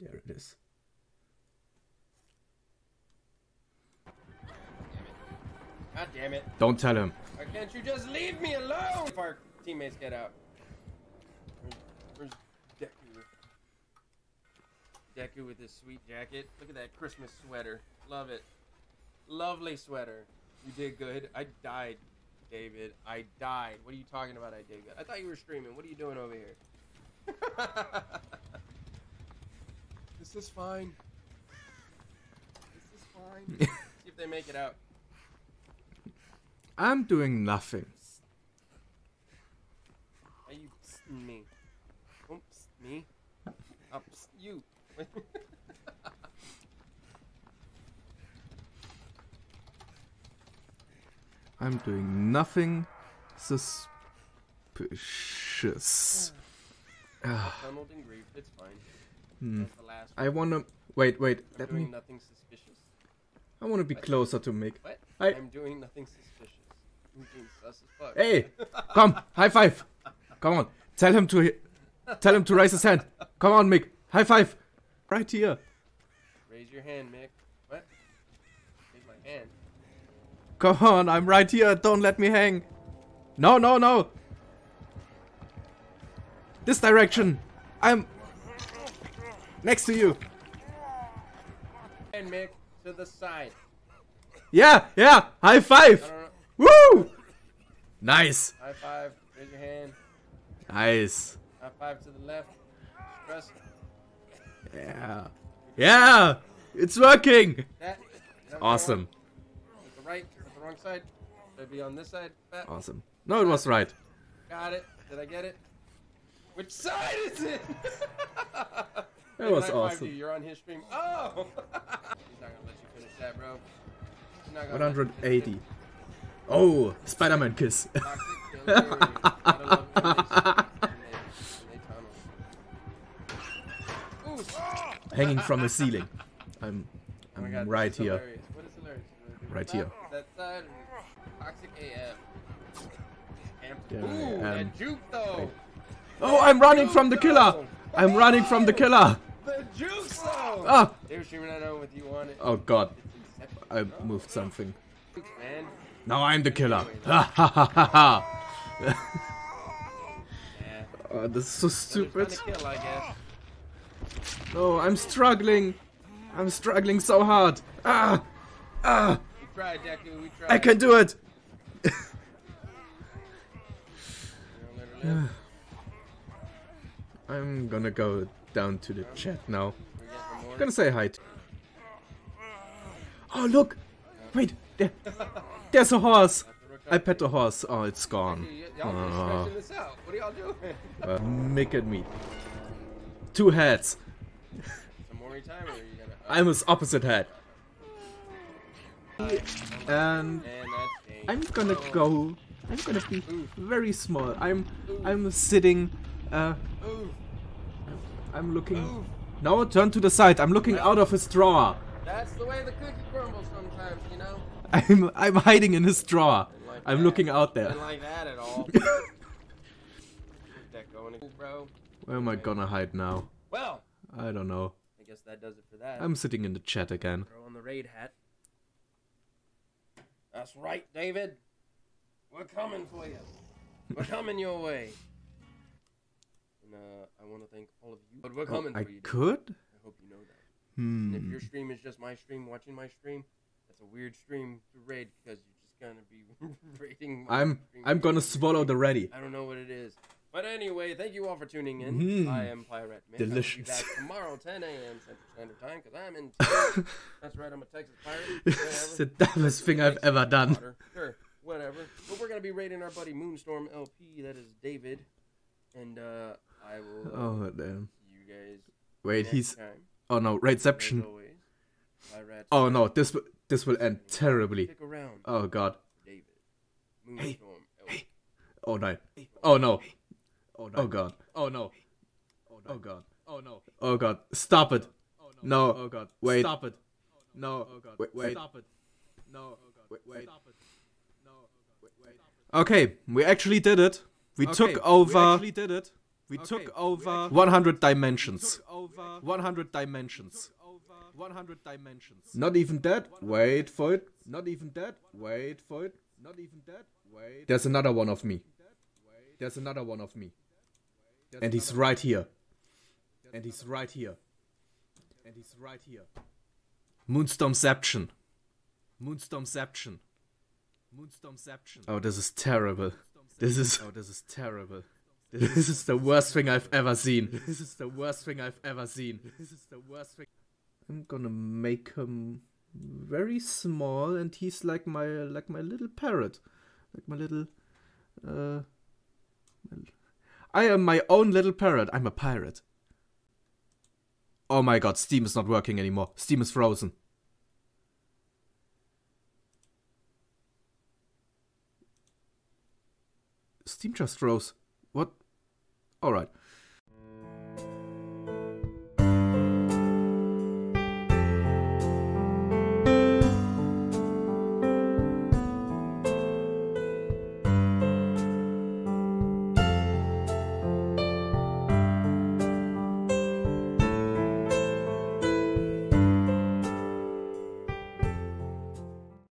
There it is. God damn it. Don't tell him. Why can't you just leave me alone if our teammates get out? Where's Deku? Deku with his sweet jacket. Look at that Christmas sweater. Love it. Lovely sweater. You did good. I died, David. I died. What are you talking about? I did good. I thought you were streaming. What are you doing over here? this is fine. This is fine. See if they make it out. I'm doing nothing. Are you me? Oops, me? Ups, you. I'm doing nothing suspicious. Ah, Tunneled and grief. It's fine. Hmm. That's the last I wanna wait, wait. I'm Let doing me. nothing suspicious. I wanna be closer to Mik. What? I- I'm doing nothing suspicious. Sus as fuck. Hey, come, high five. Come on, tell him to, tell him to raise his hand. Come on, Mik, high five, right here. Raise your hand, Mik. What? Raise my hand. Come on, I'm right here. Don't let me hang. No, no, no. This direction. I'm next to you. And Mik, to the side. Yeah, yeah. High five. don't. Woo! Nice, High five. Raise your hand. nice. High five to the left. Press Yeah, yeah. It's working. that Awesome, want? The right. With the wrong side. Should I be on this side? Pat? awesome. No, it was right. Got it. Did I get it? Which side is it? That was awesome. You. You're on his stream. Oh! He's not gonna let you finish that, bro. He's not gonna let you finish 180. Oh, Spider-Man kiss. Hanging from the ceiling. I'm, Oh I'm God, right here. hilarious. What is hilarious? Right here. Toxic AF. Yeah, Ooh, um, juke though. wait. Oh, I'm running from the killer. I'm running from the killer. The juke though. Ah. They were streaming that with you on it. Oh God, I moved something. Man. Now I'm the killer. Ha ha ha ha ha. Oh, this is so Stupid. stupid. Kill, I guess. No, I'm struggling. I'm struggling so hard. Ah, ah. We tried, Deku. We tried. I can do it. You know, let her live. I'm gonna go down to the chat now. Gonna say hi. To... Oh look! Wait, there, there's a horse. I pet the horse. Oh, it's gone. Y- Y'all just stretching this out. What are y'all doing? Uh, Mik and me. Two heads. Some more time, or are you gonna? I'm his opposite head. And And that's game. I'm gonna Oh. go. I'm gonna be very small. I'm I'm sitting. Uh, I'm looking. Ooh. No, turn to the side. I'm looking out of his drawer. That's the way the cookie crumbles sometimes, you know. I'm I'm hiding in his drawer. Like I'm that. looking out there. Didn't like that at all. Going, bro? Where am I gonna hide now? Well, I don't know. I guess that does it for that. I'm sitting in the chat again. Throw on the raid hat. That's right, David. We're coming for you. We're coming your way. And uh, I want to thank all of you. But we're Oh, coming I for you. David. could. I hope you know that. And if Hmm. your stream is just my stream, watching my stream, that's a weird stream to raid because you're just gonna be raiding. My I'm stream. I'm gonna swallow the ready. I don't know what it is. But anyway, thank you all for tuning in. Mm. I am PieRatMik. Delicious. I'll be back tomorrow, 10 a.m. Central Standard Time, because I'm in. That's right, I'm a Texas pirate. it's the dumbest thing I've ever done. Water. Sure, whatever. But we're gonna be raiding our buddy Moonstorm LP. That is David, and uh, I will Oh damn. see you guys Wait, he's. time. Oh no, As Raidception. always, Oh no, this w- this will end terribly. Oh god. David. Moonstorm LP. Oh no. Oh no. Oh no. Oh god. Oh, oh no. Oh god. Oh no. Oh god. Stop it. Oh, no. Oh god. Wait. Stop it. No. Oh god. Wait. Wait. Stop it. No. Oh, wait. Wait. Stop it. No. Wait. Wait. Okay, we actually did it. We took over. We actually did it. We took over 100 dimensions. 100 dimensions. 100 dimensions. Not even that. Wait for it. Not even that. Wait for it. Not even that. Wait. There's another one of me. There's another one of me. And he's right here. And he's right here. And he's right here. Moonstormception. Moonstormception. Moonstormception. Oh, this is terrible. This is. Oh, this is terrible. This is the worst thing I've ever seen. This is the worst thing I've ever seen. This is the worst thing. I'm gonna make him very small, and he's like my like my little parrot, like my little. Uh, I am my own little parrot. I'm a pirate. Oh my god, Steam is not working anymore. Steam is frozen. Steam just froze. What? Alright.